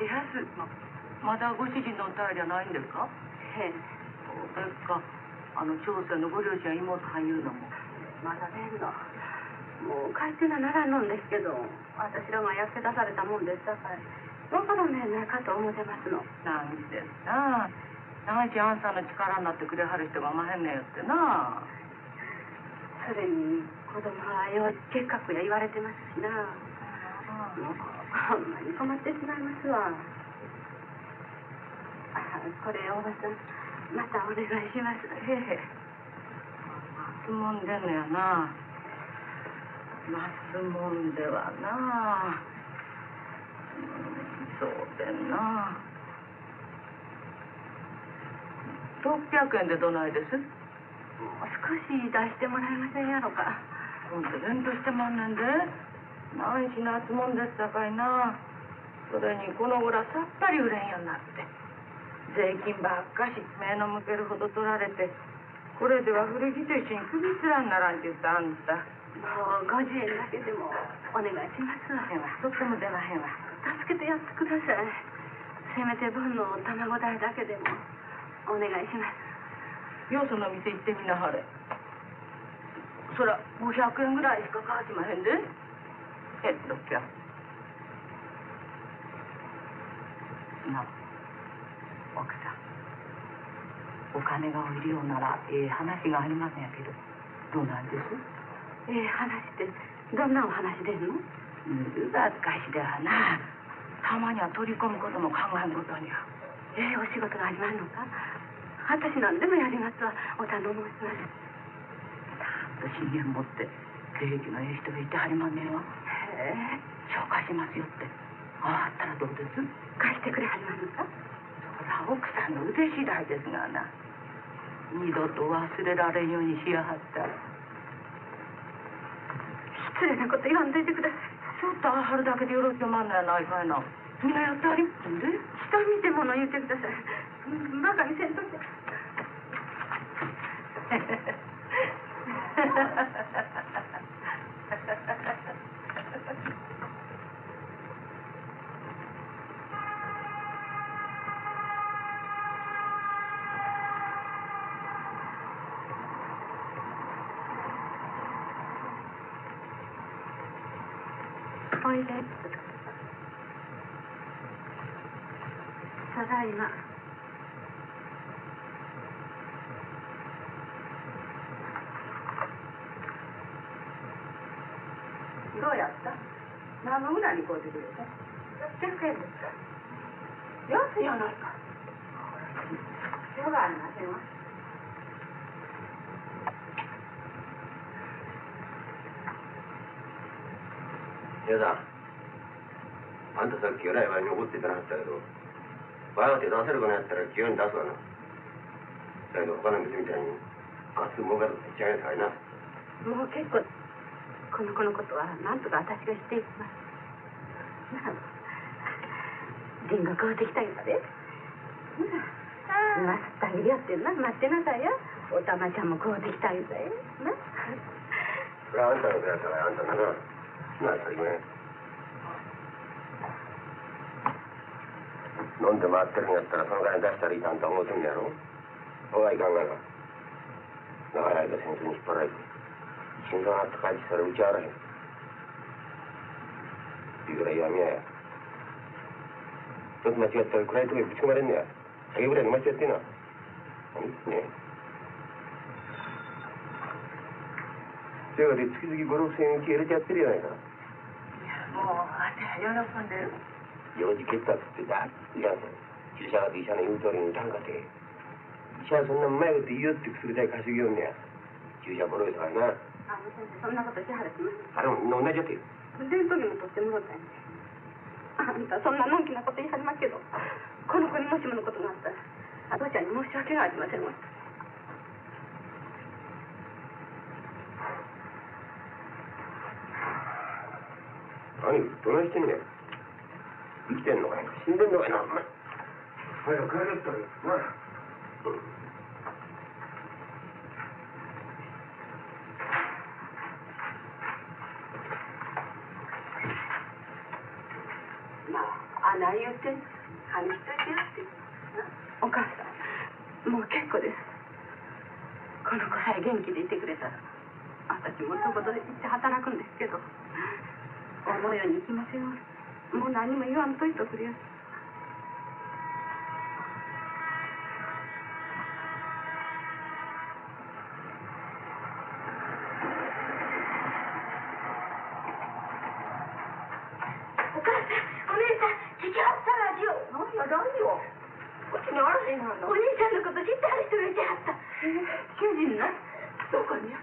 いでやすまだご主人のお便りはないんですか？へえ。そうですか。あの朝鮮のご両親や妹はんいうのも。まだ出んの？もう帰ってなならんのんですけど私らが焼け出されたもんですさかい。わからんねんないかと思ってますの。なんてな。何しあんたの力になってくれはる人がまへんねんよってな。それに子供はよう結核や言われてますしな。もうほんまに困ってしまいますわ。あこれおばさんまたお願いします。へえますもんでんのやな。ますもんではな。うんそうでんな。600円でどないです？もう少し出してもらえませんやろか。今度連としてまんねんで何しなつもんですさかいな。それにこの蔵さっぱり売れんようになって。税金ばっかし目の向けるほど取られて。これでは古着と一緒に首つらんならんって言ったあんた。もう50円だけでもお願いしますわ。へんわとっても出まへんわ。助けてやってください。せめて分の卵代だけでもお願いします。よその店行ってみなはれ。そら500円ぐらいしか買わしまへんでえ600な奥さん。お金がおいるようならええ話がありませんやけど。どうなんです？ええ話ってどんなお話でん。の難しではなたまには取り込むことも考えんことには。ええお仕事がありまんのか？私何でもやりますわ。お頼申します。信玄持って経歴のええ人がいてはりまんねんわ。へえ紹介しますよって。ああったらどうです？貸してくれはりまんのか？そら奥さんの腕次第ですがな。二度と忘れられんようにしやはった失礼なこと言わんといてください。ちょっとあはるだけでよろしゅうまんのやないかいな。みんなやってはりん。で人見てもの言ってください。バカにせんとって おいでただいま。どうやった何の裏にこうてくれた600円ですか安いやないかしょうがありませんわ皆さん、んたさっきえらい場合に怒って言ってなかったけど、場合が手出せるかなやったら急に出すわな。だけど他の店みたいに、ガス儲かるって言っちゃうやつかいな。もう結構この子のことはなんとか私がしていきますなあリンゴ買うてきたんやでなあまったぎりやってんな待ってなさいよおたまちゃんも買うてきたんやでなそれはあんたの手やったらあんたなら、なあ、当たり前。飲んで回ってるんやったらその金出したらいいとあんた思ってんやろそうはいかんがな。長い間戦争に引っ張られて、心臓があって帰ってきたら打ち合わらへん。いくら嫌みやや。ちょっと間違ったら暗いとこにぶち込まれんねや。酒ぐらい飲ましちゃってな。何言ってんねせやがで月々5、6千円うち入れてやってるやないかいや。もうあて喜んでる用事決達ってだいらん注射が医者の言う通りに打たんかて医者はそんなうまいこと言いよって薬代稼ぎよんねや。注射ボロいさからな。あの先生そんなことしはるあれも同じやって。でん時も取ってもらったんや。あんたそんなのんきなこと言いはりますけどこの子にもしものことがあったらあ父ちゃんに申し訳がありませんわ。何どないしてんねん生きてんのかい？な死んでんのかいなお前。早く帰れったらあ何言ってんの話しといてやって。お母さん。もう結構です。この子さえ元気でいてくれたら私もどこぞ行って働くんですけど。思うように行きませんわもう何も言わんといてくれや。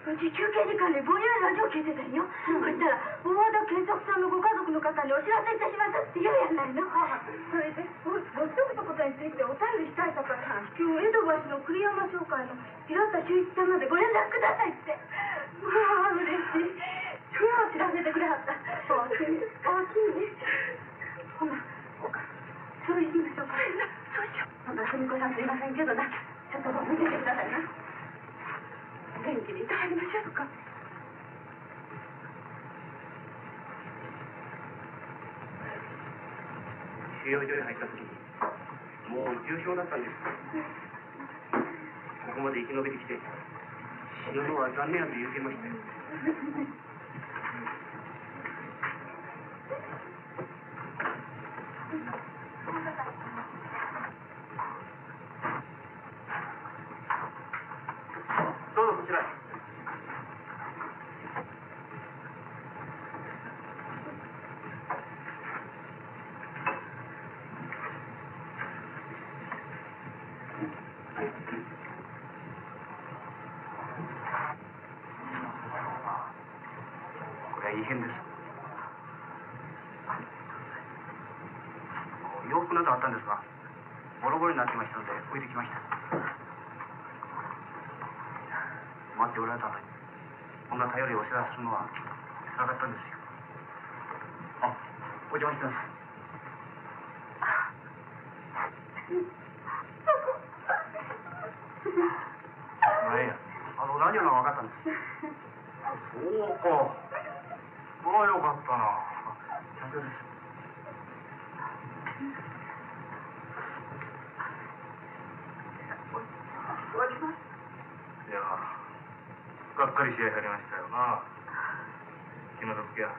お休憩時間に？ぼんやりラジオ聞いてたんよ、そしたら大和田健作さんのご家族の方にお知らせいたしますって言うやないの。それでごご家族のことについてお便りしたいとか。今日江戸橋の栗山商会の平田修一さんまでご連絡くださいって。まあ嬉しい。それを知らせてくれはった。おおきにおおきにほなおかそう行きましょうか。そうしようほな文子さんすいませんけどな。ちょっと見ててくださいな。元気にいてはりましょうか収容所に入った時にもう重症だったんです。ここまで生き延びてきて。死ぬのは残念やと言うてましたよ うぞこちらへこれは異変です洋服などあったんですがボロボロになってましたので置いてきました待っておられたのにこんな頼りをお知らせするのはつらかったんですよ。あお邪魔してます。あのラジオの分かったんです。そうか。それはよかったな。社長ですいやがっかりしやがりましたよな。気の毒や。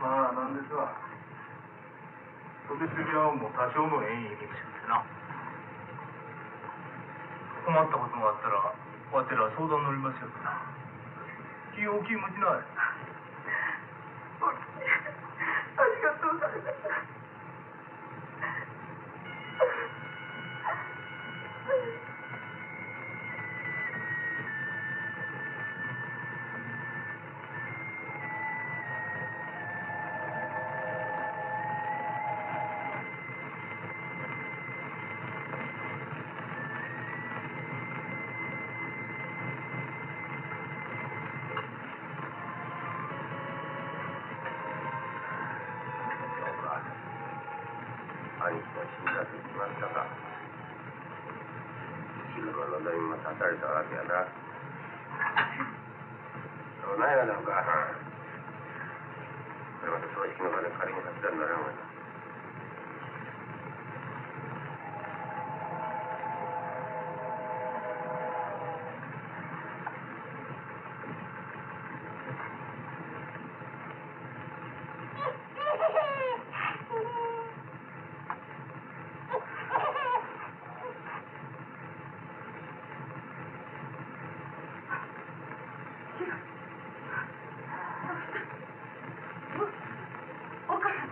まあなんですわ。時すぎはもう多少の縁意味しくてな。困ったことがあったらわてら相談乗りますよ。な気大きい持ちな。い ありがとうございます兄貴が死んだと言われたか死ぬの望みも立たれたわけやなどうなんやなんかこれまた葬式の場で仮に発談にならんわなお母さん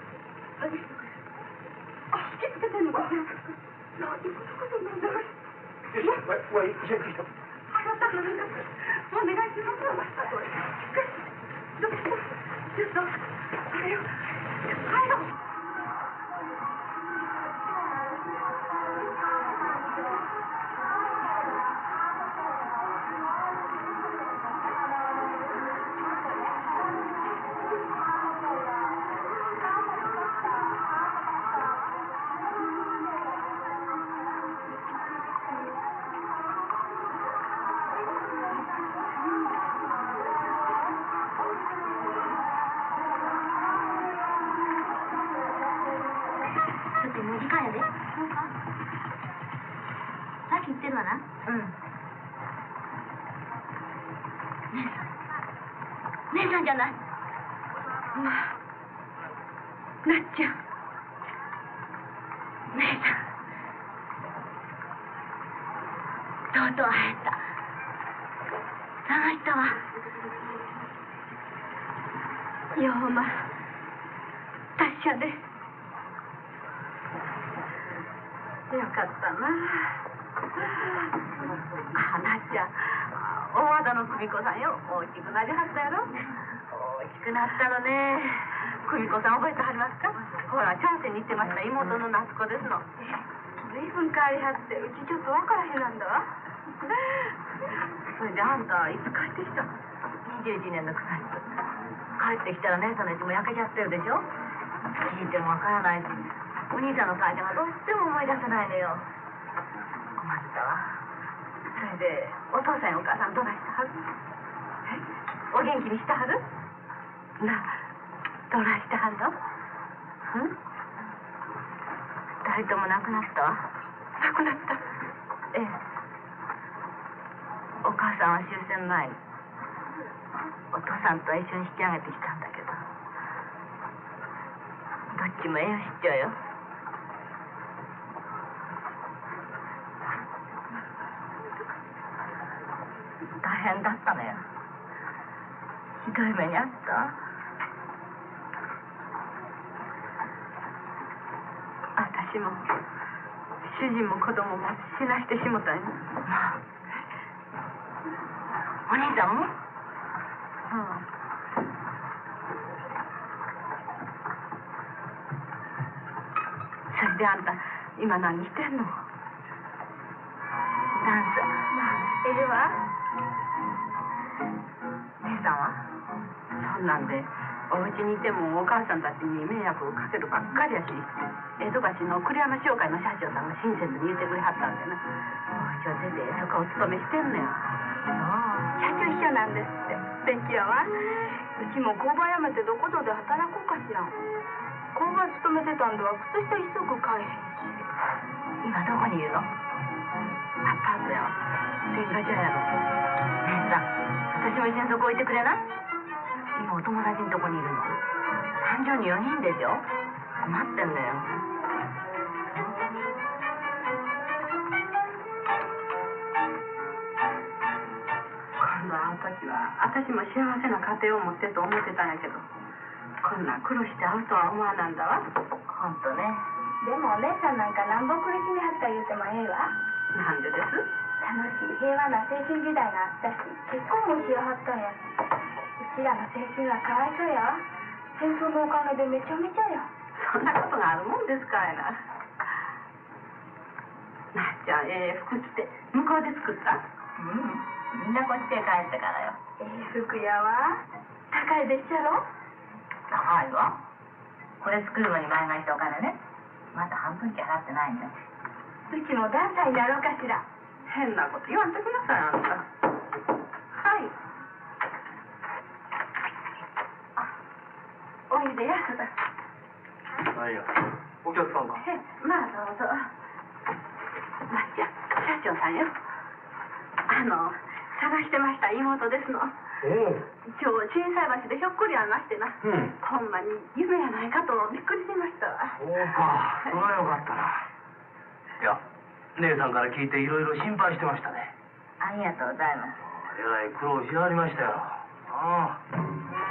ありがとうございますあ引きつけてんのか何てことなんだろうわわい。しゃくしたあなたのなんかお願いしますどうぞちょっとあれよ帰ろう兄ってるわな。うん。姉さん。姉さんじゃない。まあなっちゃん。姉さん。とうとう会えた。探したわ。ようま。達者ですよかったなあなっちゃん大和田の久美子さんよ。大きくなりはったやろ。大きくなったのね。久美子さん覚えてはりますか？ほら朝鮮に行ってました。妹の夏子ですの。随分変わりはってうちちょっと分からへんなんだ。わそれであんたいつ帰ってきた？21年の9月帰ってきたら姉さんの家も焼けちゃってるでしょ？聞いてもわからないし。お兄さんの会社がどうしても思い出せないのよ。困ったわそれでお父さんやお母さんどないしたはるえ？お元気にしたはるなどないしたはるのん？二人とも亡くなった？わ亡くなった。ええ。お母さんは終戦前にお父さんとは一緒に引き上げてきたんだけどどっちも栄養失調よ大変だったのよひどい目にあった。私も主人も子供も死なしてしもたんよお兄さんも？うん。それであんた今何してんの？ダンス。してるわ。姉さんは？そんなんでお家にいてもお母さんたちに迷惑をかけるばっかりやし江戸橋の栗山商会の社長さんが親切に言ってくれはったんでな。お家を出てそこお勤めしてんのよ。社長秘書なんですって。素敵やわ。うちも工場辞めてどこぞで働こうかしら。工場勤めてたんでは靴下一足買えへんし。今どこにいるの？アパートやわレンガ茶屋の。姉さん私も一緒にそこ置いてくれない？今お友達のとこにいるの。誕生日4人でしょ困ってんのよ。今度会う時は私も幸せな家庭を持ってと思ってたんやけど。こんな苦労して会うとは思わなんだわ。本当ね。でもお姉さんなんか南北苦しみはった言うてもええわなんでです？楽しい。平和な青春時代があったし結婚もしよはったんやしうちらの青春はかわいそうや。わ戦争のおかげでめちゃめちゃや。そんなことがあるもんですかいな。なっちゃんええ服着て向こうで作った？うん。みんなこっちへ帰ってからよ。ええ服やわ高いでっしゃろ？高いわ。これ作るのに前がしたお金ね。まだ半分しか払ってないんだうちもダンサーになろうかしら。変なこと言わんときなさいあんた。はい。あおいでや。何や。お客さんか。えまあどうぞ。まっちゃん社長さんよ。あの探してました妹ですの。おお今日小さい橋でひょっこり会いましてな。うん。ほんまに夢やないかとびっくりしました。わそうか。それはよかったないや姉さんから聞いていろいろ心配してましたね。ありがとうございます。えらい苦労しはりましたよ。ああ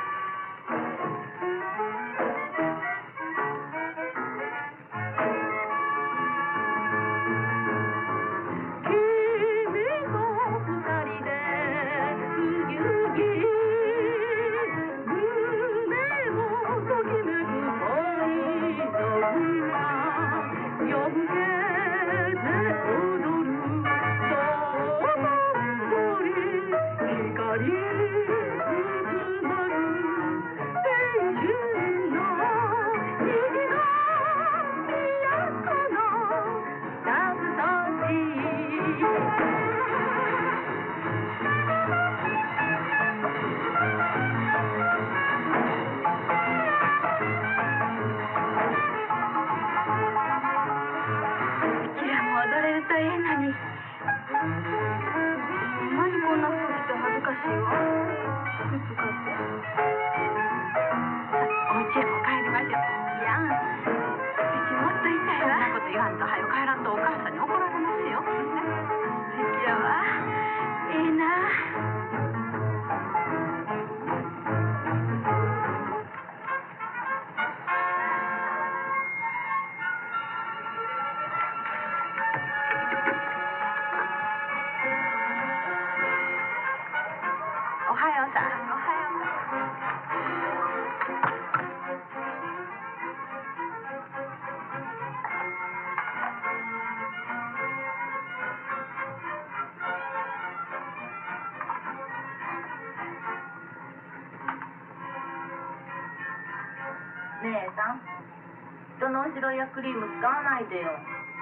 人の後ろやクリーム使わないでよ。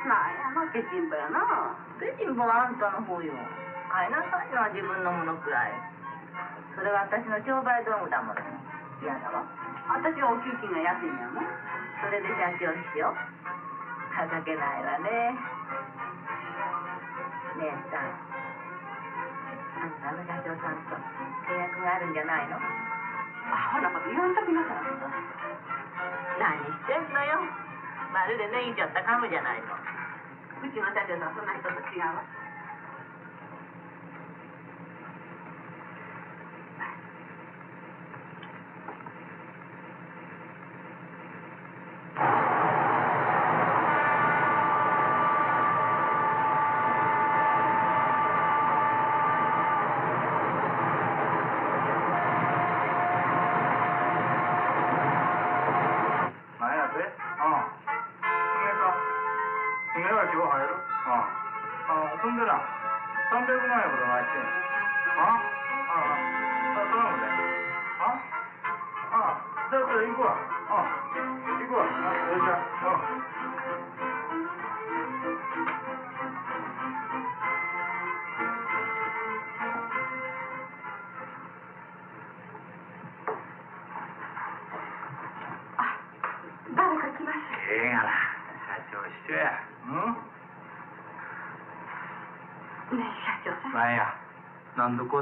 なんやのけちんぼやな。ケチンボはあんたの方よ。買いなさいのは自分のものくらい。それは私の商売道具だもの。嫌だわ。私はお給金が安いんやもん。それで社長しよう。情けないわね。姉さん。あんたの社長さんと契約があるんじゃないの？アホなこと言わんときなさい。何してんのよまるでネギちゃったカムじゃないの。うちの社長さんそんな人と違うわ。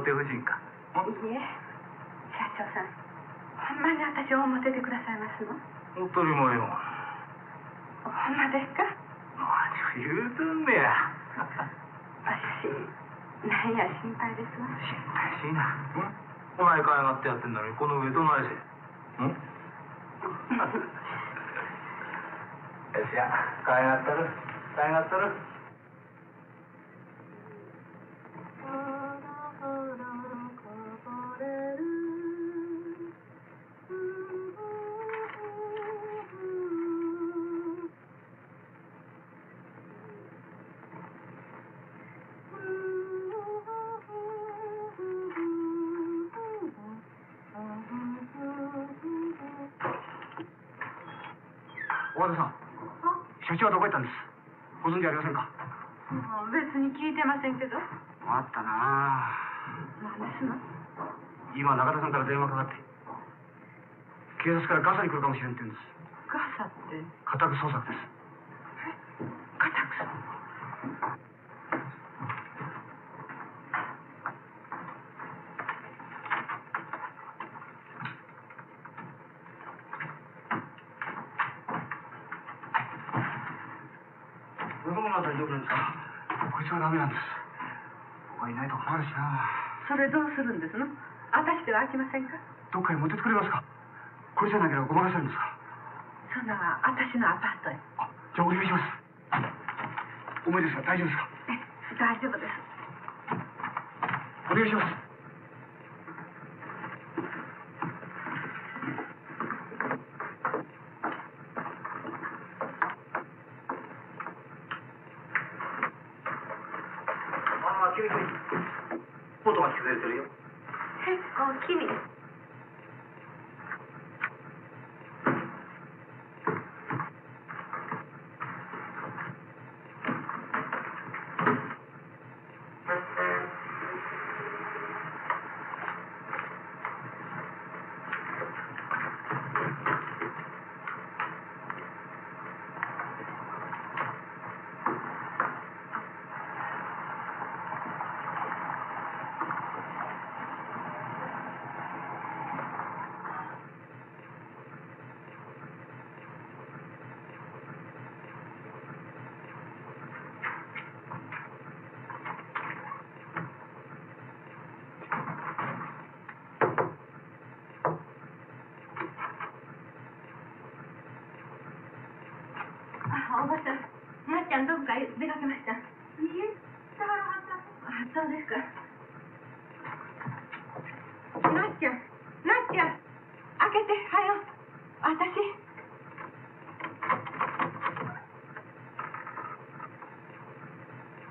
何度買うてほしいんかいいえ社長さんほんまに私を思っててくださいますの？おっとりもよ。ほんまですか？何を言うとんねや。私なんや心配ですわ。心配しいな。うん？お前かいがってやってんのにこの上どないせうん？よっしゃかいがったる？かいがったる？社長はどこ行ったんです。ご存知ありませんか？別に聞いてませんけど。あったな。あ何ですの？今中田さんから電話かかって。警察からガサに来るかもしれんって言うんです。ガサって？家宅捜索です家宅僕も大丈夫なんですかこいつはダメなんです僕それどうするんですの？私では飽きませんか？どっかへ持ってってくれますか？これじゃなければごまかせるんですか？そんな私のアパートへ。あじゃあお願いします。重いですが大丈夫ですか？え大丈夫です。お願いします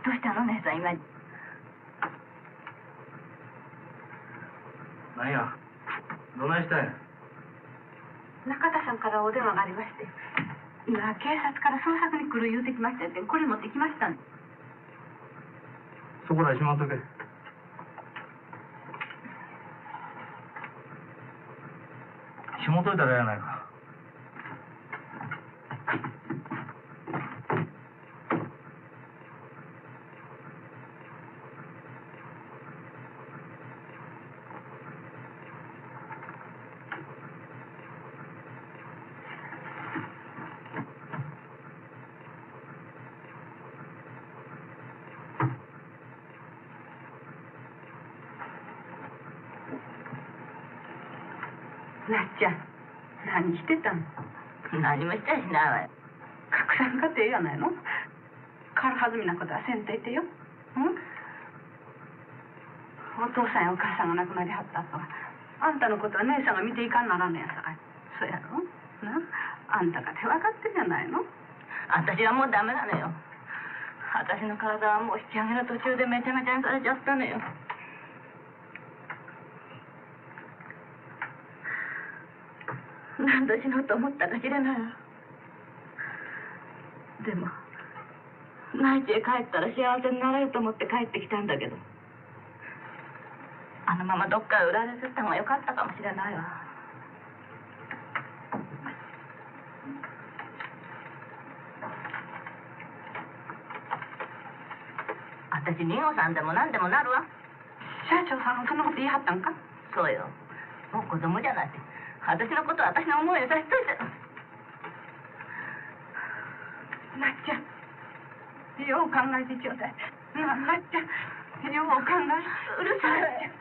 どうしたの姉さん、今。なんやどないしたんや？中田さんからお電話がありまして。今、警察から捜索に来る言うてきましたって、これ持ってきましたんでそこらしまっとけしもといたらええやないかなっちゃん、何してたの。何もしたりしないわよ。拡散家庭やないの。軽はずみなことはせんといてよ。うん。お父さんやお母さんが亡くなりはった後は、あんたのことは姉さんが見ていかんならんねやさかい。そうやろ。な。あんたかて分かってるじゃないの。私はもうダメなのよ。私の体はもう引き上げの途中でめちゃめちゃにされちゃったのよ何度死のうと思ったかしれな。いわでも内地へ帰ったら幸せになれると思って帰ってきたんだけど。あのままどっかへ売られてた方がよかったかもしれないわ。私リンゴさんでも何でもなるわ。社長さんがそんなこと言いはったんか？そうよ。もう子供じゃない私のことは私の思いにさせといて。なっちゃんよう考えてちょうだい。ななっちゃんよう考えうるさい。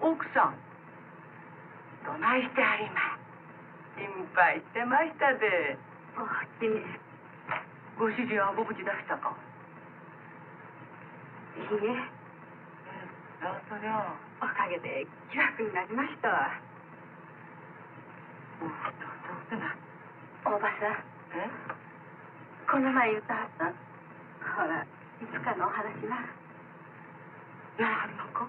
奥さん。どないしてはりま心配してましたで。おおきにご主人はご無事でしたか？いいえ。あそりゃおかげで気楽になりました。わどうなおばさん。え？この前言ったはった？ほらいつかのお話な。はりまんか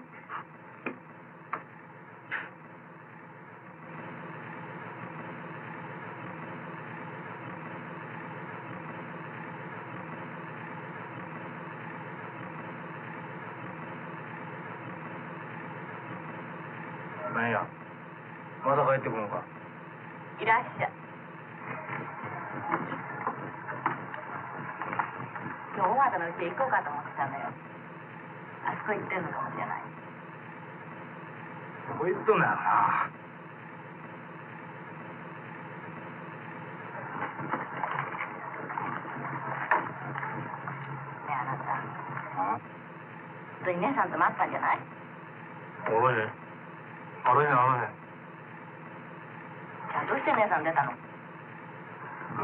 なんやまだ帰ってくるのか。いらっしゃい。今日大和のうちへ行こうかと思ってたのよ。あそこ行ってんのかもしれない。どこ行っとんのやろなねえあなたあつい姉さんとも会ったんじゃないおらへんあらへんあらへんじゃあどうして姉さん出たの。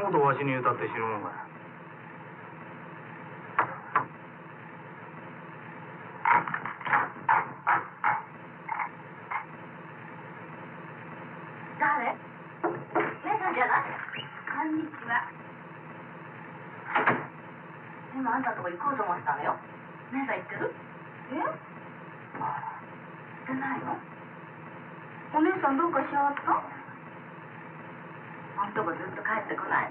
もっとわしに言うたって死ぬもんか。誰？姉さんじゃない？こんにちは。今あんたのとこ行こうと思ってたのよ。姉さん行ってる？え？あら行ってないの？お姉さんどうかしはったあんとこずっと帰ってこない。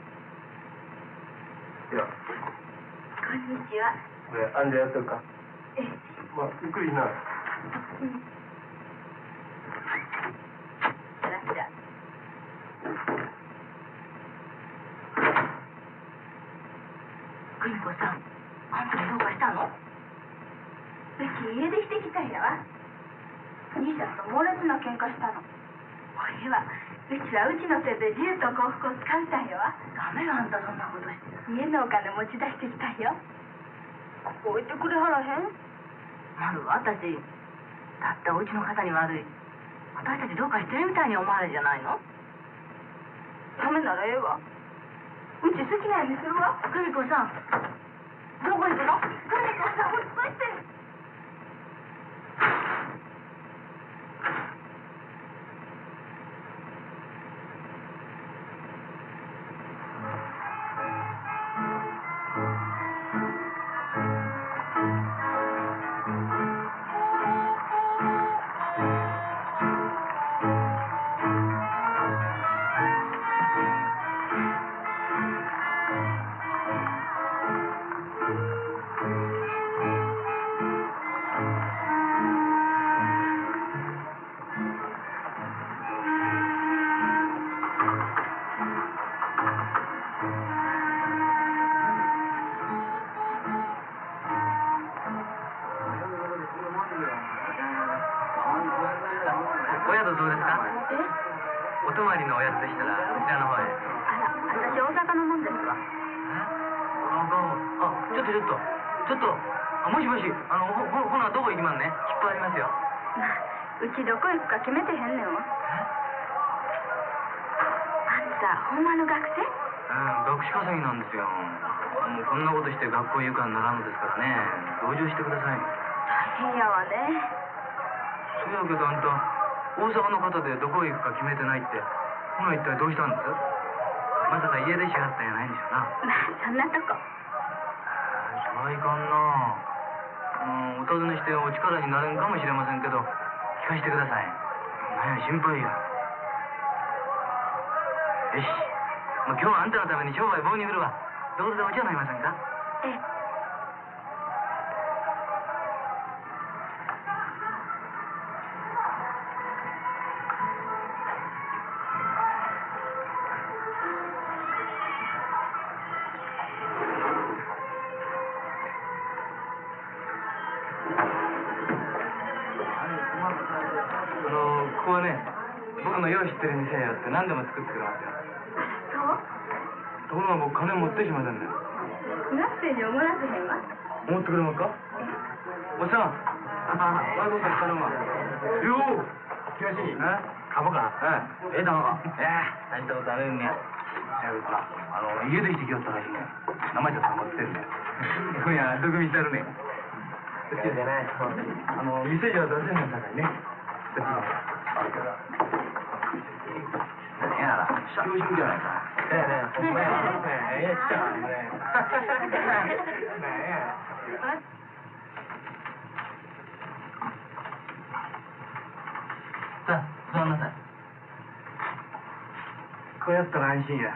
いやこんにちは。これあんでやっとるかえ。まあゆっくりしなう。んい。らっしゃい久美子さんあんたどうかしたの？うち家出してきたんやわ。兄さんと猛烈な喧嘩したのうちはうちのせいで自由と幸福をつかみたんやわダメよあんたそんなこと。して家のお金持ち出してきたんよ置いてくれはらへん？まる私だってお家の方に悪い。私たちどうかしてるみたいに思われるじゃないの？ダメならええわ。うち好きなようにするわ。久美子さん。どこ行くの？久美子さんちどこ行くか決めてへんねんわ。あんたほんまの学生？うん学士稼ぎなんですよ。もうこんなことして学校行かんならんのですからね。同情してください。大変やわね。そうやけどあんた大阪の方でどこへ行くか決めてないってほな一体どうしたんです？まさか家出しはったんやないんでしょうな。まあそんなとこ。そらいかんな。あのお尋ねしてお力になれんかもしれませんけど聞かせてください。何や心配や。よし。もう今日はあんたのために商売棒に振るわ。どうぞでお茶飲みませんか？ええ。しませんね学生におごらずへんわ。思ってくれますか？おっさん。ああワイコさ頼むわよう。え？えだろええ大したことあるんあの家できてきよったらしいね。名前ちょっと持ってるね。今夜毒味してるね。こっちでねあの店じゃ出せへんさかいね。こっち何やら教授じゃないかええ。ねほんまやええちゃうね何やさあ座んなさいこうやったら安心や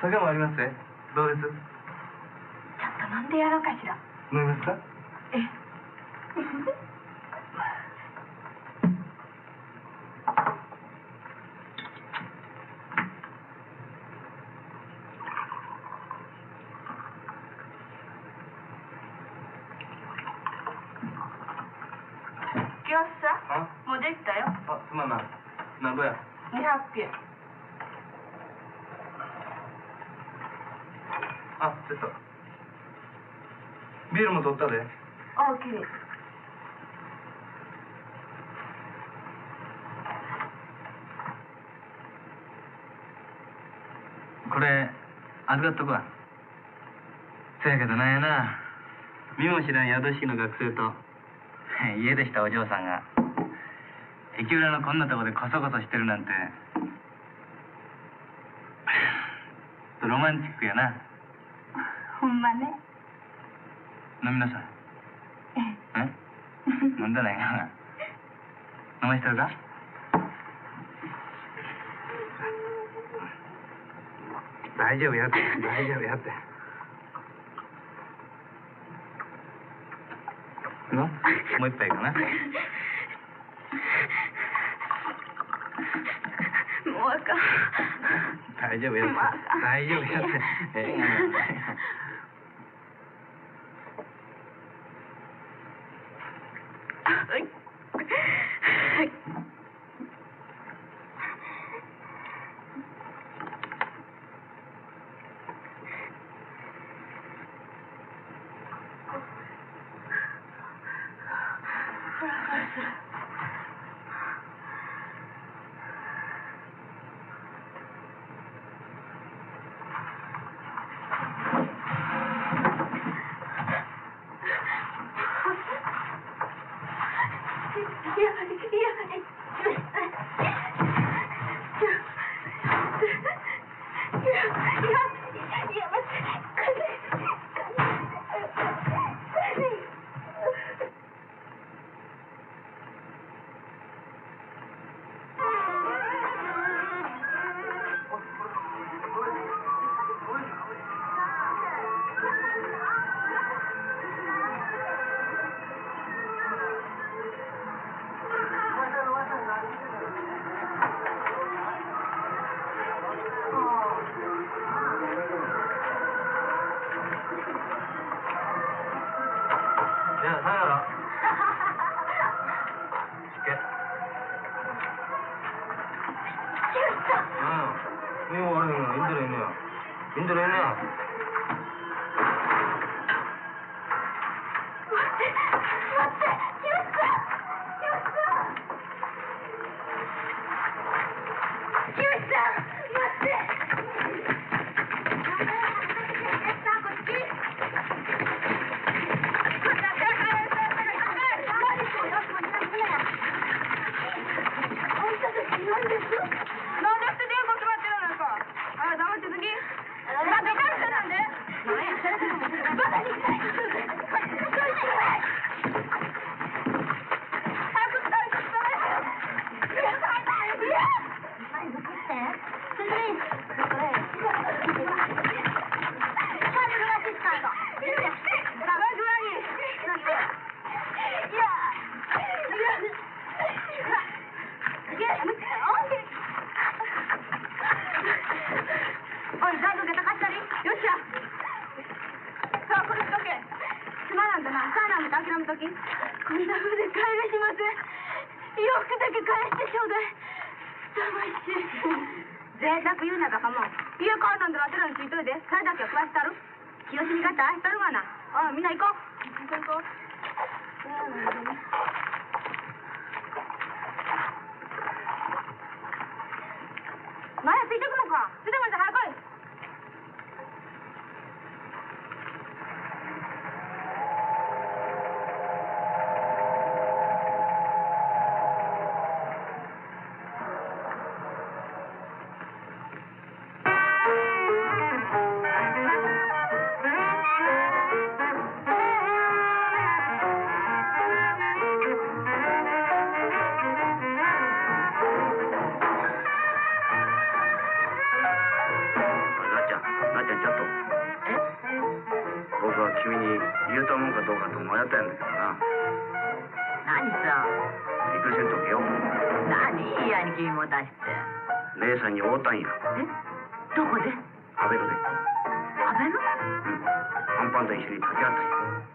酒もありますねどうですちょっと飲んでやろうかしら飲みますかえきよっさあもうできたよあすまんななんぼや200円あちょっとビールも取ったで。あおきにこれ預かっとくわそやけどなんやな。見も知らん宿式の学生と。家出したお嬢さんが駅裏のこんなとこでこそこそしてるなんて。ロマンチックやな。ほんまね。飲みなさい。え飲んでないな飲ましてるか？大丈夫やって。大丈夫やって。のもう一杯かな。Mua con. Dayanamadım. Dayanamadım. ことは君に言うたもんかどうかと迷ったんだけどな。何さ。陸せんとけよ。何いい兄貴も出して。姉さんに会うたんや。え？どこで？アベノねアベノうん。アンパンと一緒に立ち合ったんや。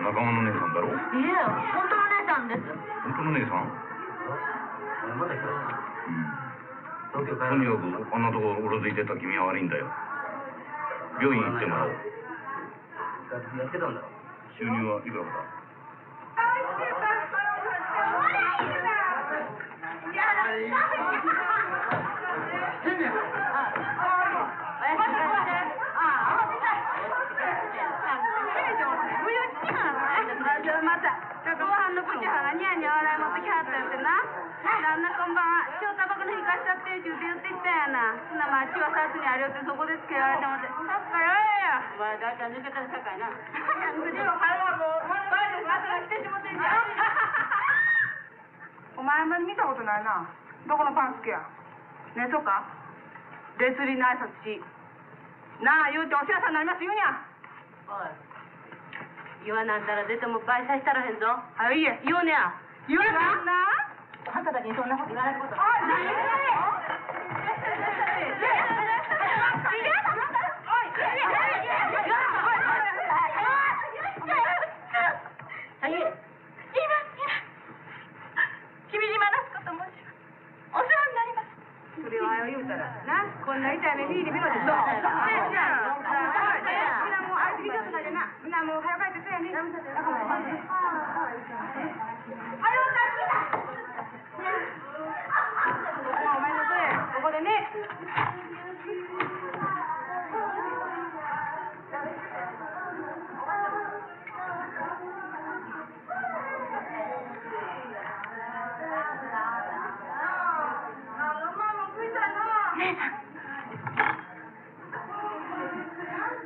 仲間の姉さんだろ？いえ本当の姉さんです。本当の姉さん？うん。とにかくあんなとこうろついてた君は悪いんだよ。病院行ってもらおう。やってたんだろ収入はいくらかだご飯の口い持ってきはったやってな。旦那こんばんは、今日タバコの火貸しちゃって言って言ってきたやな。そんなまあ、血はさつにありよってそこでつけられてもって。さっからえや。お前、だいたい抜けたさかいな。もう、バイデンが来てしもてんじゃん。お前あんまり見たことないな。どこのパン好きや。ねえ、そうかレスリーの挨拶し。なあ、言うてお世話さんになります言うにゃ。おい言わなんだら出ても倍催したらへんぞ。はい、いいえ、言うねや。言うな。んただけにそんなこと言われることおい、何はい君に話すこと申します。お世話になります。それをあよ言うたら、な、こんな痛い目見入り見ろ。ねえ、じゃあ、みんなもう、あいつ見たくないでな。みんなもう、早く帰って、そうやね。だから、あれお前のそれ、ここでね。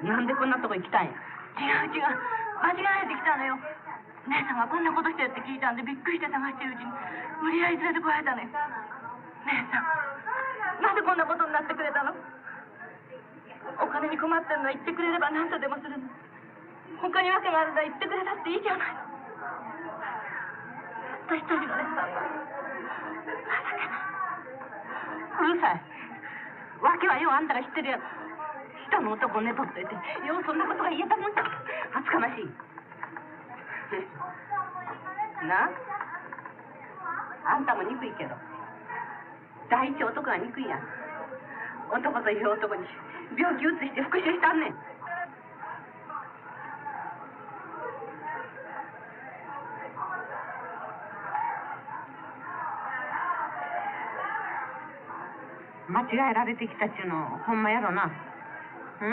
なんでこんなとこ行きたいん違う違う。間違えてきたのよ。姉さんがこんなことしてるって聞いたんでびっくりして探してるうちに無理やり連れてこられたのよ。姉さんなんでこんなことになってくれたの？お金に困ってるのは言ってくれれば何とでもするの。他に訳があるなら言ってくれたっていいじゃない。たった一人の姉さんが情けな。いうるさい。訳はようあんたが知ってるやろ人の男寝とっといてようそんなことが言えたもんか厚かましい。な？あんたも憎いけど。第一男は憎いやん。男という男に病気移して復讐したんねん。間違えられてきたっちゅうのほんまやろな。し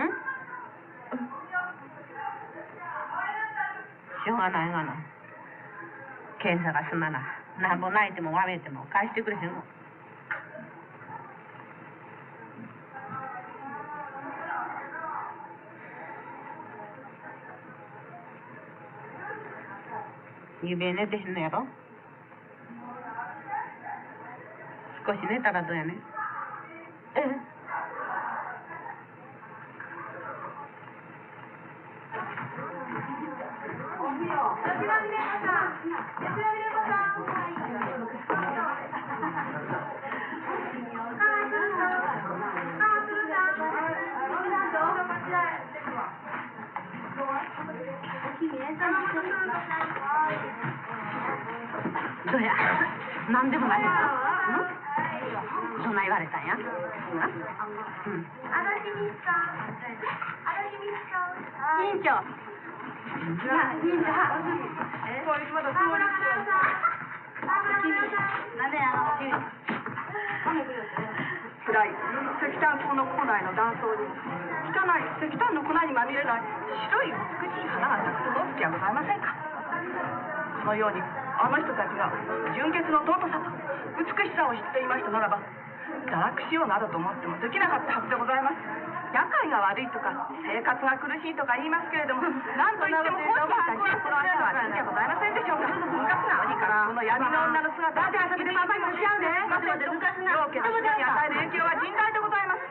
ょうがないがな。検査が済まななんぼ泣いてもわめいても返してくれへんわ。ゆべ寝てへんのやろ？少し寝たらどうやねん？ええ。どやなんでもないわうんな言われたんやうん委員長な委員長こいつまだそうなんであの君暗い石炭鉱の庫内の断層に汚い石炭の粉にまみれない白い美しい花が咲くとどうつきはございませんかこのようにあの人たちが純潔の尊さと美しさを知っていましたならば堕落しようなどと思ってもできなかったはずでございます社会が悪いとか生活が苦しいとか言いますけれども 何と言っても本人たちこの間は好きじゃございませんでしょうか。昔が悪いか。らこの闇の女の姿は好きでパパもしちゃうで待て待て昔が両家の死に与える影響は甚大でございます。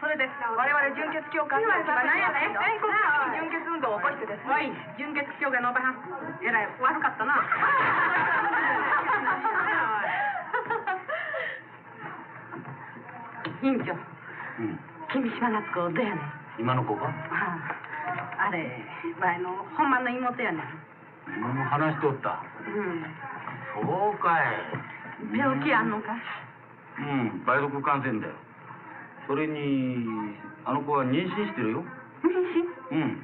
それで我々純血教会の一番何やね全国的に純血運動を起こしてです。ね純血教会のおばはんえらい悪かったな。委員長。うん。君島夏子どうやねん今の子か？ああれ前の本番の妹やねんうん、話しとった？うんそうかい。病気あんのか？うん、梅毒感染だよ。それに、あの子は妊娠してるよ。妊娠？うん。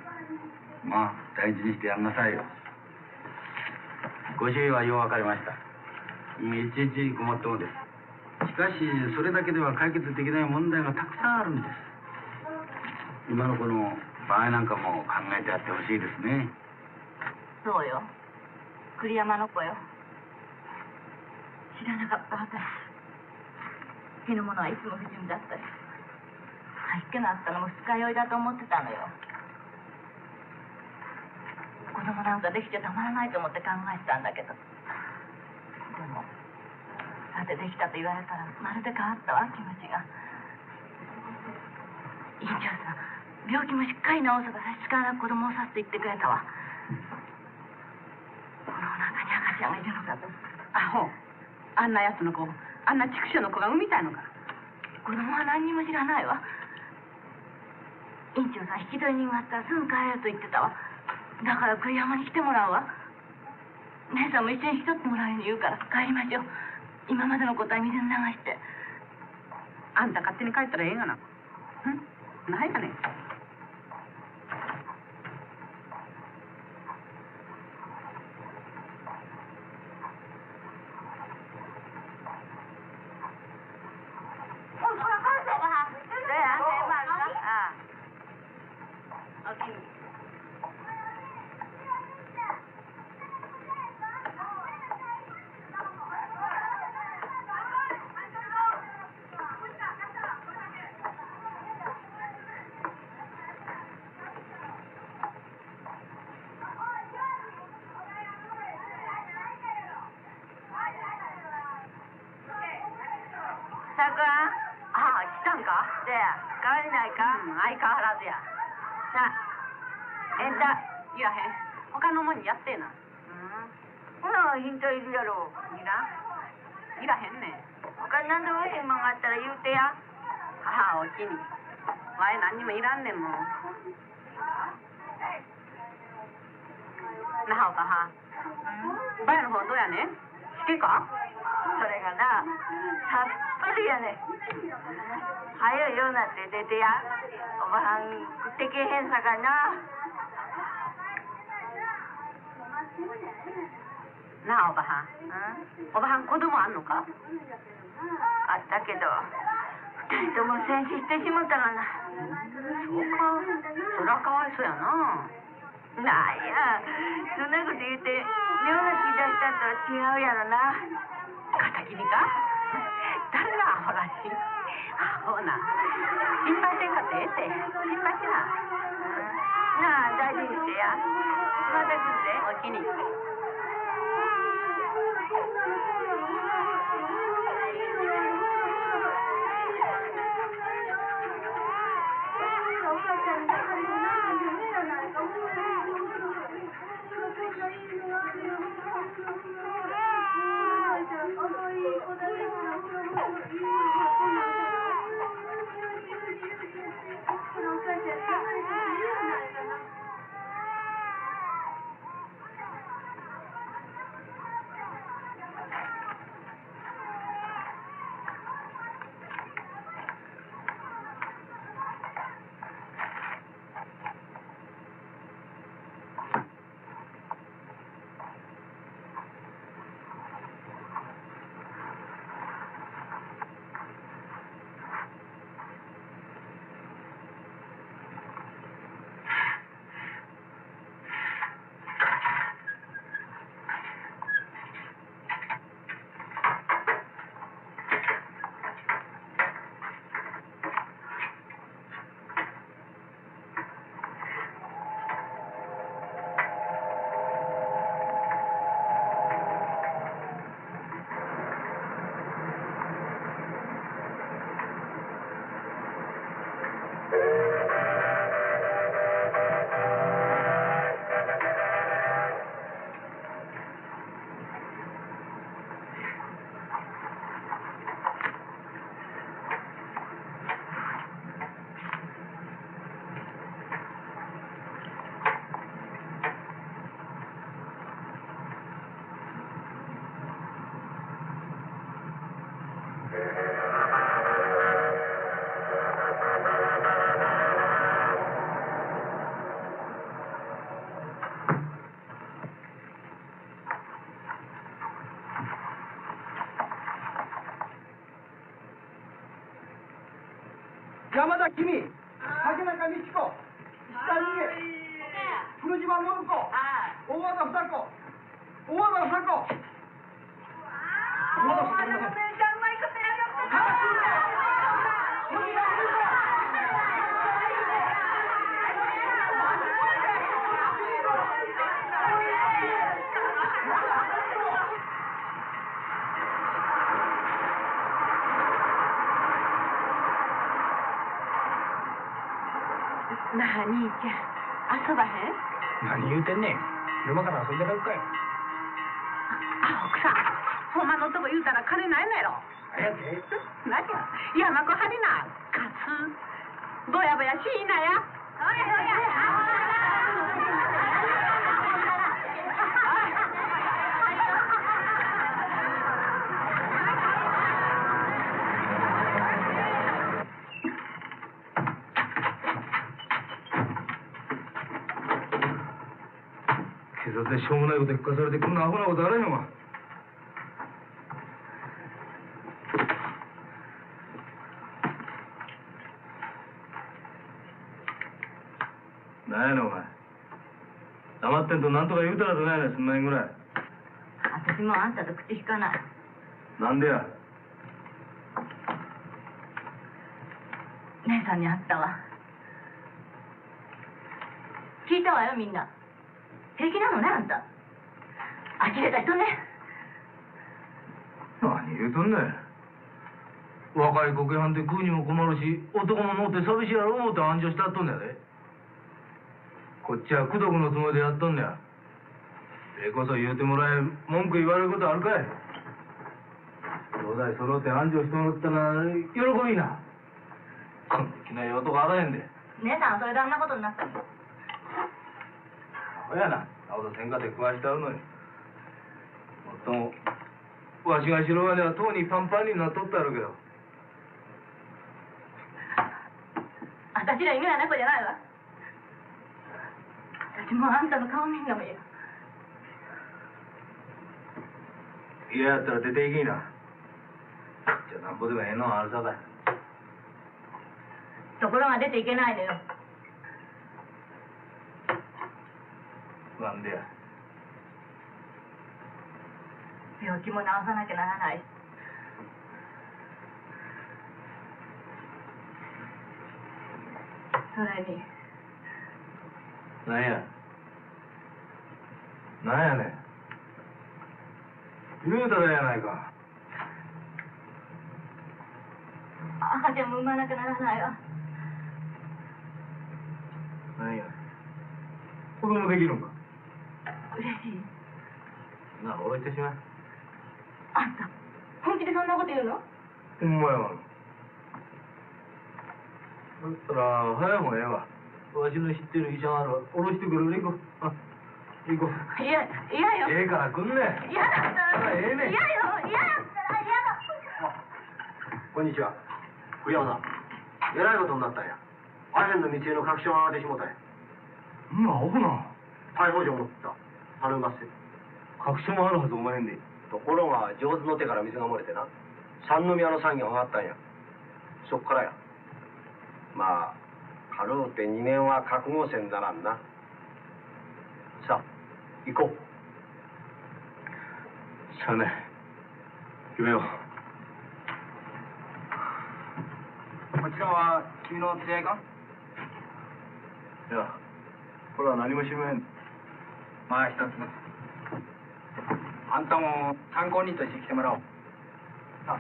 まあ、大事にしてやんなさいよ。ご主人はよう分かりました。うんいちいち困ったもんです。しかし、それだけでは解決できない問題がたくさんあるんです。今の子の場合なんかも考えてやってほしいですね。そうよ。栗山の子よ。知らなかった私火のものはいつも不純だったし。吐き気のあったのも二日酔いだと思ってたのよ。子供なんかできちゃたまらないと思って考えてたんだけど。でもさてできたと言われたらまるで変わったわ気持ちが院長さん病気もしっかり治せば差し支えなく子供をさって言ってくれたわ。この中に赤ちゃんがいるのかと。アホ。あんなやつの子あんな畜生の子が産みたいのか。子供は何にも知らないわ。院長さん引き取り人があったらすぐ帰れると言ってたわ。だから栗山に来てもらうわ。姉さんも一緒に引き取ってもらうように言うから帰りましょう今までのことは水に流して。あんた勝手に帰ったらええがな。うん？ないかねさくらああ来たんかで変わりないか、うん、相変わらずや。さあえんたいらへん。他のもんにやってえな。うん。ほなヒントいるやろ。いらいらへんねん。他に何でも欲しいもんがあったら言うてや。はあおきに。わい何にもいらんねんもん。なあおかは。うん。ばやの方どうやねん？好きか？それがなさっぱりやねはよようなって出てやおばはん食ってけへんさかいな。なあおばはん。おばはん子供あんのか？あったけど二人とも戦死してしもたがな。そうか。そらかわいそうやな。なんや。そんなこと言うて妙な気出したんとは違うやろな敵にか？誰がアホらしい？アホな。心配せんかってええて。心配しな、なあ大事にしてや。また来るでお気にゃん遊ばへん何言うてんねん。沼から遊んでるかいあ奥さん。ほんまのとこ言うたら金ないのやろ。え何や？山子張りな。カツ。ぼやぼやしいなや察でしょうもないこと聞かされてこんなアホなことあらへんわ。なんやねんお前。黙ってんとなんとか言うたらどないやねんすんまへんぐらい。私もあんたと口引かない。なんでや。姉さんに会ったわ。聞いたわよみんな平気なのねあんた。呆れた人ね。何言うとんねん。若い国藩で食うにも困るし男も乗って寂しいやろ思って安城したっとんねやで。こっちは口説くのつもりでやっとんねや。ええこそ言うてもらえ文句言われることあるかい。兄弟揃って安城してもらったら喜びな。こんなきない男あらへんで。姉さんはそれであんなことになったの？ほやな。あほど天下で食わしてあるのに。もっともわしが白金はとうにパンパンになっとったやろけど。私ら犬や猫じゃないわ。私もうあんたの顔見んのも嫌。嫌やったら出ていきな。じゃあなんぼでもええのはあるさかい。ところが出ていけないのよなんで。や病気も治さなきゃならない。それに。なんや。なんやねん。言うたらええやないか。赤ちゃんも産まなきゃならないわ。なんや。子供できるんか嬉しいなあ俺てしまえあんた本気でそんなこと言うの？ほんまやわ。だったら早いもんええわ。わしの知ってる医者がある。わ下ろしてくれる。行こう。あ 行こう。いや嫌よ。ええから来んねん。嫌だったらええねん。嫌よ。嫌だったら嫌だ。こんにちは。栗山さん。えらいことになったんや。アヘンの道への確証が出てしもたんや。うんアホな。逮捕状持った頼みますよ確証もあるはずおまへんでところが上手の手から水が漏れてな。三宮の産業が上がったんや。そっからや。まあ軽うて2年は覚悟せんだらんな。さあ行こう。しゃあね。決めよ。うこちらは君の連れ合いか？いやこれは何もしまへんまあ一つあんたも参考人として来てもらおう。あ。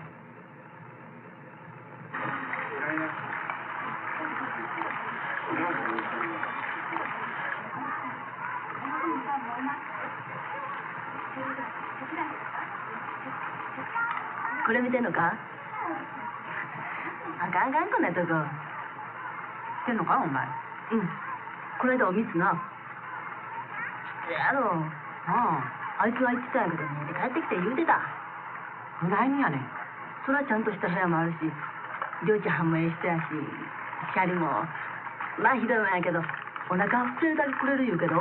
これ見てんのか？あかんあかんこんなとこ。てんのかお前？うん。この間おみつなやろああいつは言ってたんやけどね帰ってきて言うてた。あ何やねん。それはちゃんとした部屋もあるしりょうちゃんもええ人やしシャリもまあひどいもんやけどお腹は膨れるだけくれる言うけど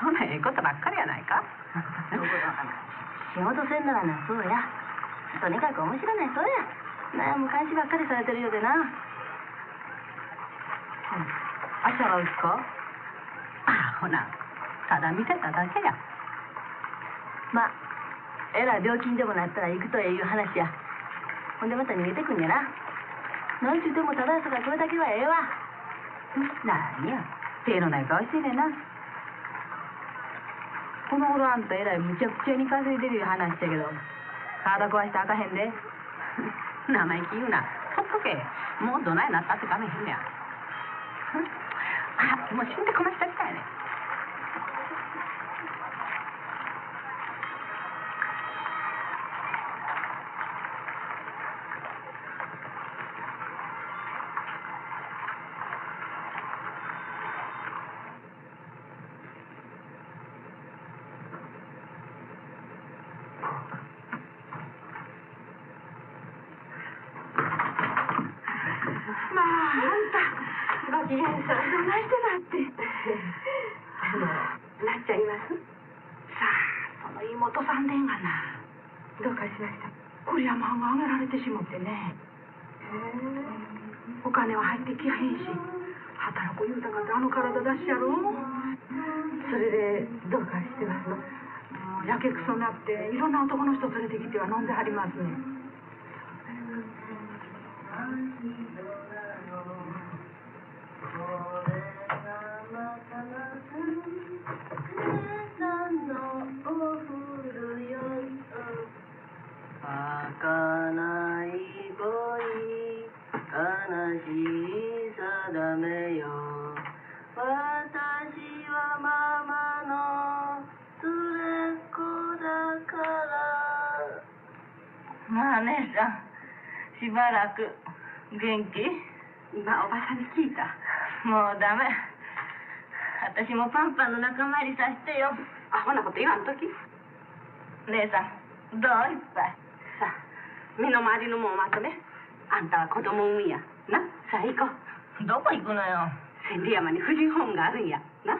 そんなええことばっかりやないか。仕事せんならなそうや。とにかく面白ないそうや。悩む監視ばっかりされてるようでな。明日は打つかあほなただ見てただけや。まあえらい病気にでもなったら行くという話や。ほんでまた逃げてくんやな。なんちゅうてもただそがこれだけはええわ。何や。手のない顔してねんな。この頃あんたえらいむちゃくちゃに稼いでるいう話やけど体壊してあかへんで。生意気言うな。ほっとけ。もうどないなったってかめへんねや。あもう死んでこましたみたいねまああんたご機嫌さんどないしてだってあのなっちゃいますさあその妹さんでんがなどうかしました。栗山藩があげられてしもってね。お金は入ってきやへんし働く言うたかてあの体出しやろ。それでどうかしてますの。やけくそになっていろんな男の人連れてきては飲んではりますね。儚い恋悲しい定めよ。私はママの連れっ子だから。まあ姉さんしばらく元気？今おばさんに聞いた。もうダメ。私もパンパンの仲間入りさせてよ。アホなこと言わんとき。姉さんどういっぱい？身の回りのもんまとめ。あんたは子供産むんや。な。さあ行こう。どこ行くのよ。千里山に婦人ホームがあるんや。な。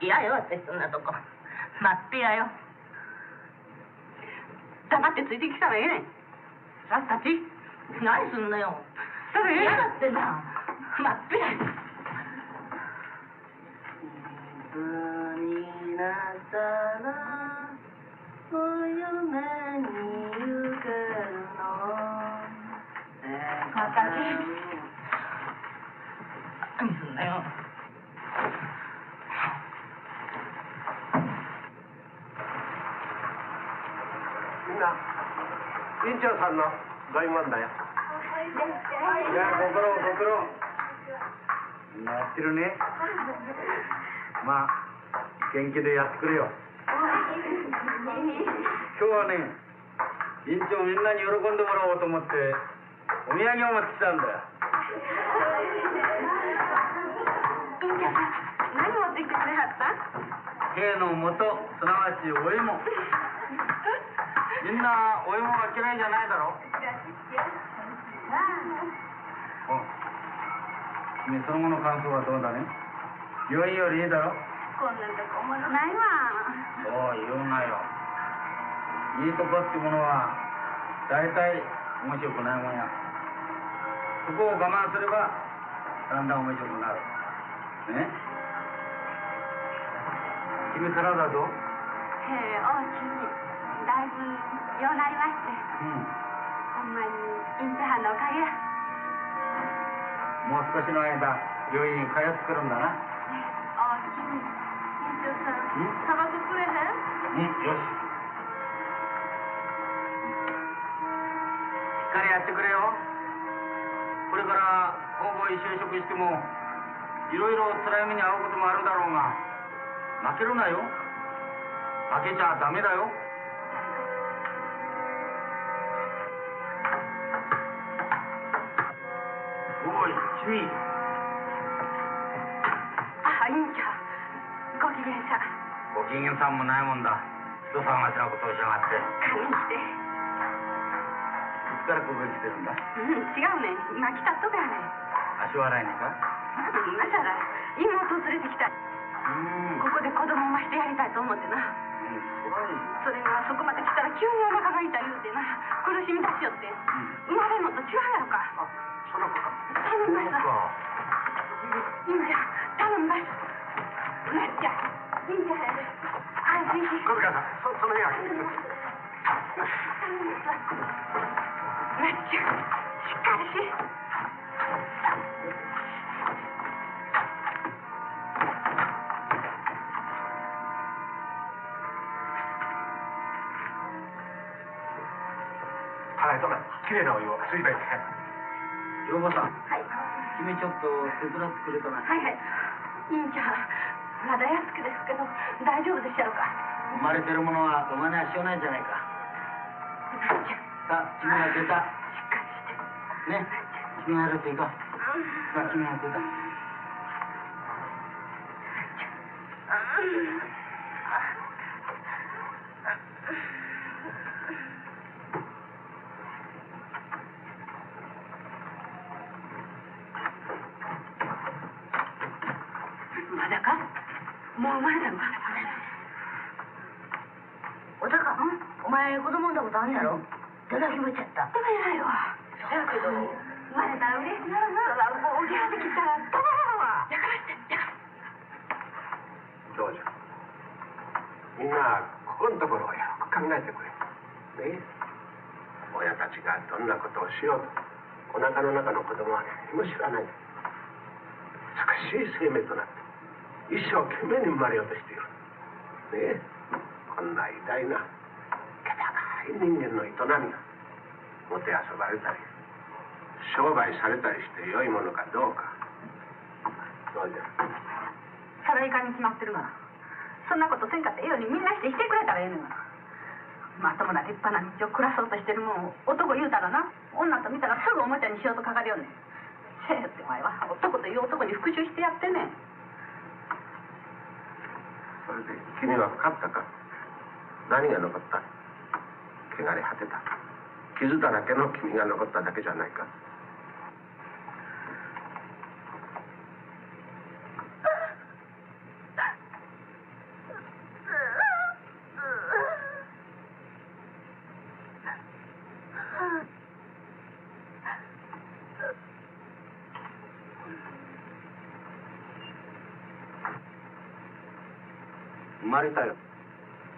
いやよ私そんなとこ。待ってやよ。黙ってついてきたらええねん。さっさち何すんのよ。それ嫌だってな。待って。になったらお嫁に行けるの片何すんだよ。みんな院長さんのご慰問だよ。いやご苦労ご苦労。みんなやってるね。まあ元気でやってくれよ。今日はね院長みんなに喜んでもらおうと思ってお土産を持ってきたんだよ。院長さん何持ってきてくれはった？兵の元すなわちお芋みんなお芋が嫌いじゃないだろ。お君その後の感想はどうだね？病院よりいいだろ？こんなとこおもろないわ。そう言うなよいいとこってものは大体面白くないもんや。そこを我慢すればだんだん面白くなる。ね？君体はどう？へえおだいぶようなりまして。うん。ほんまに院長はんのおかげや。もう少しの間病院に通ってくるんだな。あ君院長さんくれへん？うんよししっかりやってくれよ。これから方々に就職してもいろいろ辛い目に遭うこともあるだろうが負けるなよ。負けちゃダメだよ。おい君。あ院長ご機嫌さご機嫌さんもないもんだ。人騒がしなことをしやがって。堪忍していつからここに来てるんだ。うん違うね。ん今来たとこやね。ん足笑いにか今さら妹を連れてきたうん。ここで子供を産ましてやりたいと思ってな。それがそこまで来たら急にお腹が痛い言うてな。苦しみ出しよって。生まれんのと違うやろか。あその子か。頼みましたそうか。忍者頼みますなっちゃん忍者やで。安心し小塚さんそその部屋頼みますなっちゃんしっかりしはい止めきれいなお湯を水道で洋子さんはい君ちょっと手伝ってくれたなはいはい忍者まだ安くですけど大丈夫でしょうか生まれてるものはお金はしようないじゃないかさあ君が出た。ね君がやるっていいかさあ君が出たまだかもう生まれたのかおたかお前子供産んだことあんやろどだけもちゃったでも偉いわそやけど生まれたら嬉しくなるなもうおぎゃできたらたまらんわやからしてやからどうじゃみんなここのところをよく考えてくれね親たちがどんなことをしようとお腹の中の子供は何も知らない美しい生命となって一生懸命に生まれようとしている。ねこんな偉大な気高い人間の営みがもてあそばれたり商売されたりして良いものかどうか。どうじゃ。それいかに決まってるがなそんなことせんかってええようにみんなしてしてくれたらええねんがなまともな立派な道を暮らそうとしてるもん男言うたらな女と見たらすぐおもちゃにしようとかかるよね。せえってお前は男という男に復讐してやってね。るぜ君は勝ったか？何が残った？汚れ果てた。傷だらけの君が残っただけじゃないか。生まれたよ。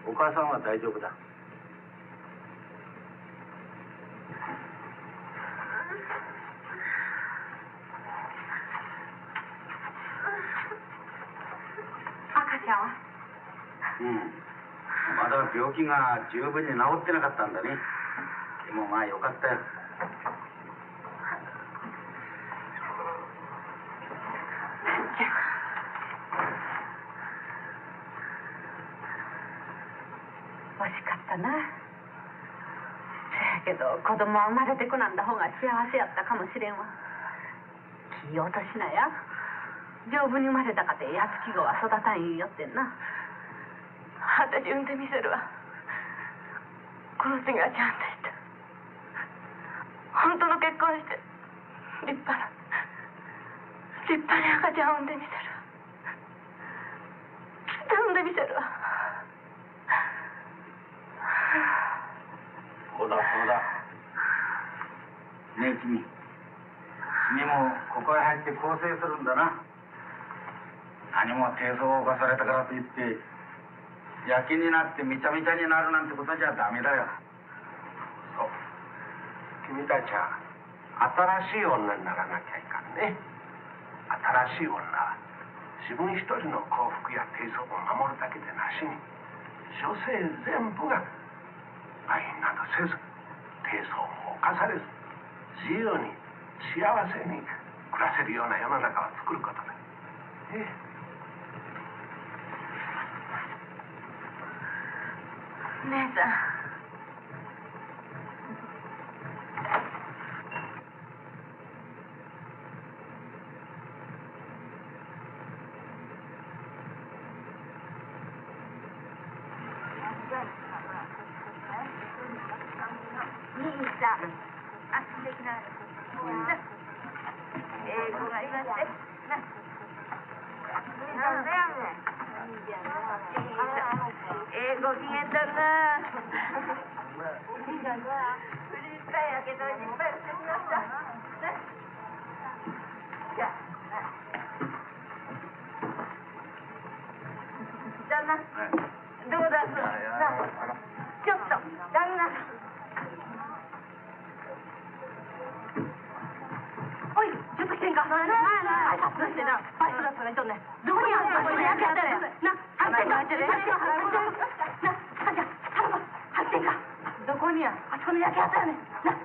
お母さんは大丈夫だ。赤ちゃんは？うん。まだ病気が十分に治ってなかったんだね。でもまあよかったよ惜しかったなせやけど子供は生まれてこなんだ。方が幸せやったかもしれんわ。気落としなや。丈夫に生まれたかてやつき子は育たん言いよってんな。私産んでみせるわ。この次はちゃんとした。本当の結婚して立派な。立派に赤ちゃん産んでみせる。きっと産んでみせるわ。そうだそうだねえ君。君もここへ入って更生するんだな。何も低層を犯されたからといって焼きになってめちゃめちゃになるなんてことじゃダメだよ。そう。君たちは新しい女にならなきゃいかんね。新しい女は自分一人の幸福や低層を守るだけでなしに女性全部が愛などせず低層も犯されず。自由に幸せに暮らせるような世の中を作ることだ。ね姉さんおひげだな。りっぱいけど、ってみました？旦那、どうだちょっと、旦那。おい、ちょっと。ああ、あして、バイクだった、ね。どこにあった？の、入って、どこにやあ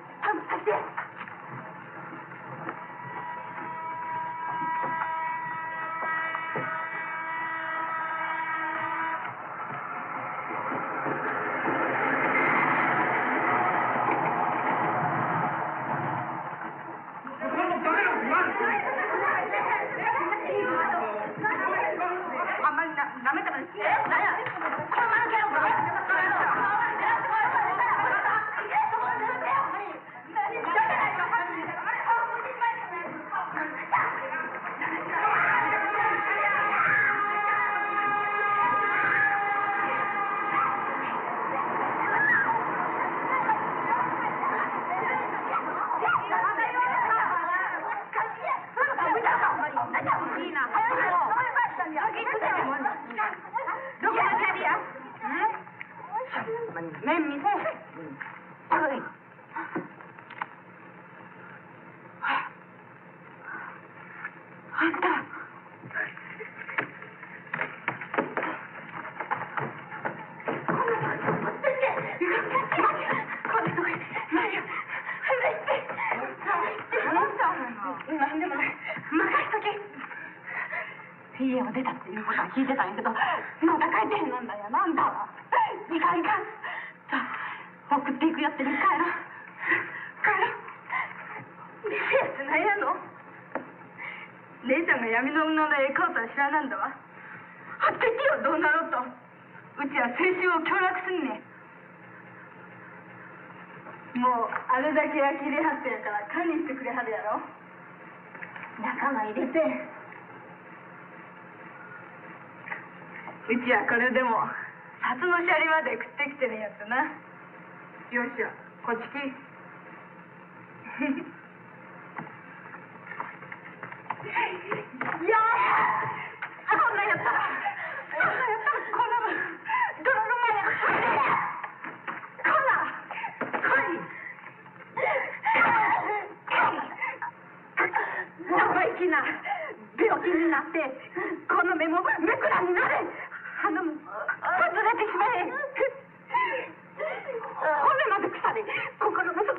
面見せあんたなんでもない任しとけ家を出たっていうことは聞いてたんやけどまだ帰ってへんなんだよなんだわいかんいかんさあ送っていくやってる帰ろう帰ろう店やつなんやの姉ちゃんが闇の女のええ顔とは知らなんだわはってきよどうなろうとうちは青春を享楽すんねんもうあれだけ焼き入れはってやから堪忍してくれはるやろ。仲間入れて。うちはこれでも札のシャリまで食ってきてるやつな。よしゃこっち来い。やーこんなんやった。らこんなんやったらこんなもん泥の前こら来い生意気な病気になってこの目も目くらになれあの外れてしまえ。骨まで腐れ心も外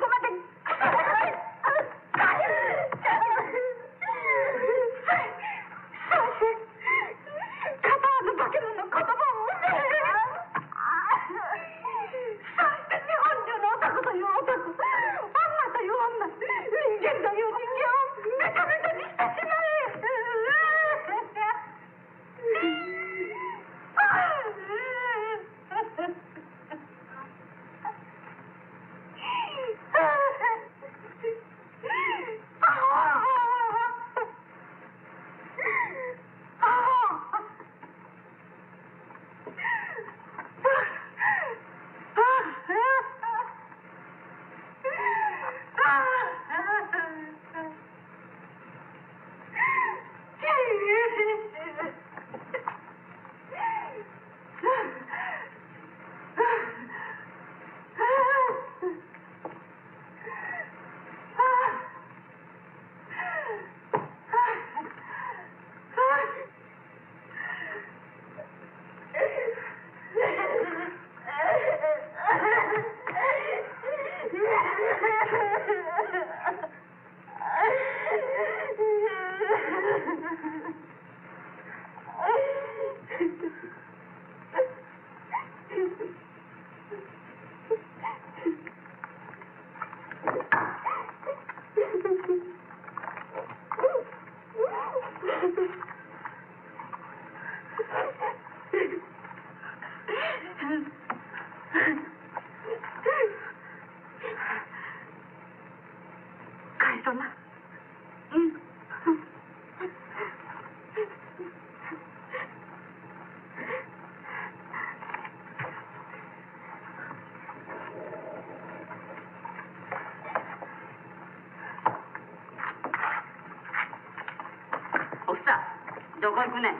こ行くね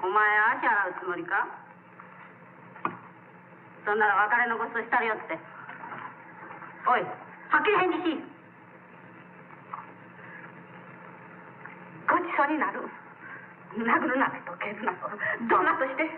お前足洗うつもりか？そんなら別れのごちそうしたるよって。おいはっきり返事し。ごちそうになる。殴るなとけるなどどんなとして？